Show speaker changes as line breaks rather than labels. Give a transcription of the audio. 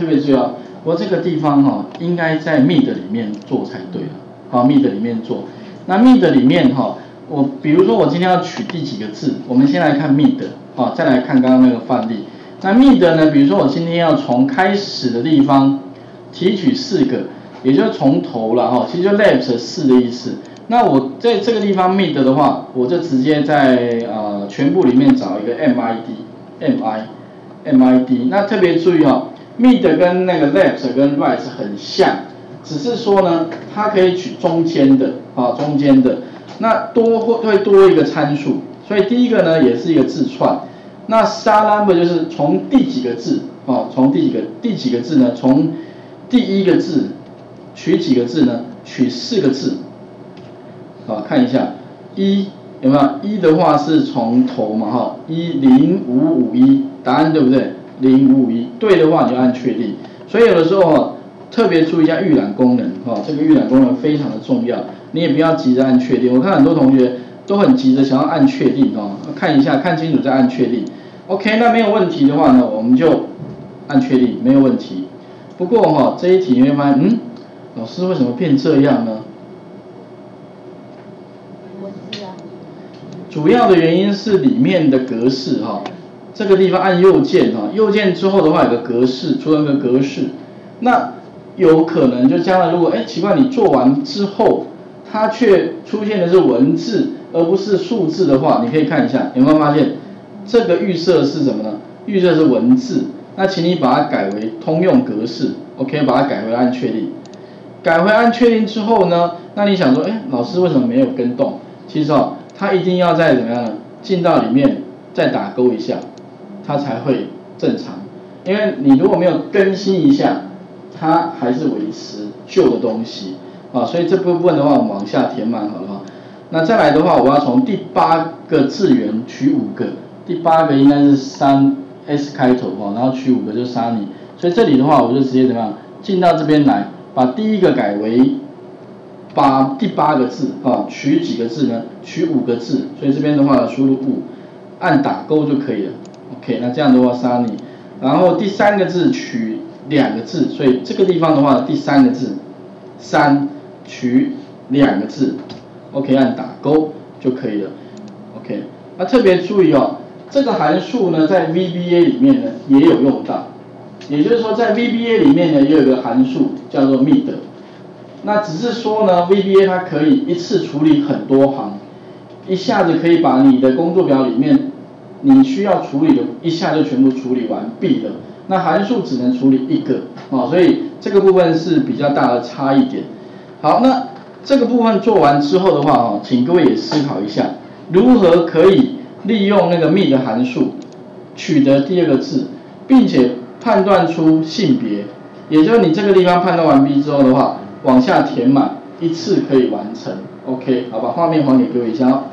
特别注意啊，我这个地方哈，应该在 mid 里面做才对了，好，mid 里面做。那 mid 里面哈，我比如说我今天要取第几个字，我们先来看 mid，啊，再来看刚刚那个范例。那 mid 呢，比如说我今天要从开始的地方提取四个，也就是从头了哈，其实就 left 四的意思。那我在这个地方 mid 的话，我就直接在呃全部里面找一个 mid，mi，mid。那特别注意哈，mid 跟那个 left 跟 right 很像，只是说呢，它可以取中间的啊中间的。那多会会多一个参数，所以第一个呢也是一个字串。那 star number 就是从第几个字啊，从第几个第几个字呢？从第一个字取几个字呢？取四个字。好，看一下一有没有一的话是从头嘛哈，一零五五一，答案对不对？零五五一，对的话你就按确定。所以有的时候特别注意一下预览功能哈，这个预览功能非常的重要，你也不要急着按确定。我看很多同学都很急着想要按确定哦，看一下看清楚再按确定。OK，那没有问题的话呢，我们就按确定，没有问题。不过哈这一题你会发现，嗯，老师为什么变这样呢？主要的原因是里面的格式哈，这个地方按右键哈，右键之后的话有个格式，出了个格式，那有可能就将来如果哎奇怪你做完之后，它却出现的是文字而不是数字的话，你可以看一下有没有发现这个预设是什么呢？预设是文字，那请你把它改为通用格式，OK，把它改回按确定，改回按确定之后呢，那你想说哎老师为什么没有跟动？其实哦。它一定要在怎么样呢？进到里面再打勾一下，它才会正常。因为你如果没有更新一下，它还是维持旧的东西啊。所以这部分的话，我们往下填满好了哈。那再来的话，我要从第八个字元取五个，第八个应该是三 S 开头哈，然后取五个就三米。所以这里的话，我就直接怎么样进到这边来，把第一个改为。把第八个字啊取几个字呢？取五个字，所以这边的话输入五，按打勾就可以了。OK，那这样的话，Sunny，然后第三个字取两个字，所以这个地方的话，第三个字三取两个字，OK，按打勾就可以了。OK，那特别注意哦，这个函数呢在 VBA 里面呢也有用到，也就是说在 VBA 里面呢也有个函数叫做 mid。那只是说呢，VBA 它可以一次处理很多行，一下子可以把你的工作表里面你需要处理的，一下就全部处理完毕了。那函数只能处理一个，啊，所以这个部分是比较大的差异点。好，那这个部分做完之后的话，啊，请各位也思考一下，如何可以利用那个 mid 函数取得第二个字，并且判断出性别，也就是你这个地方判断完毕之后的话。往下填满，一次可以完成，OK，好，把画面还给各位一下。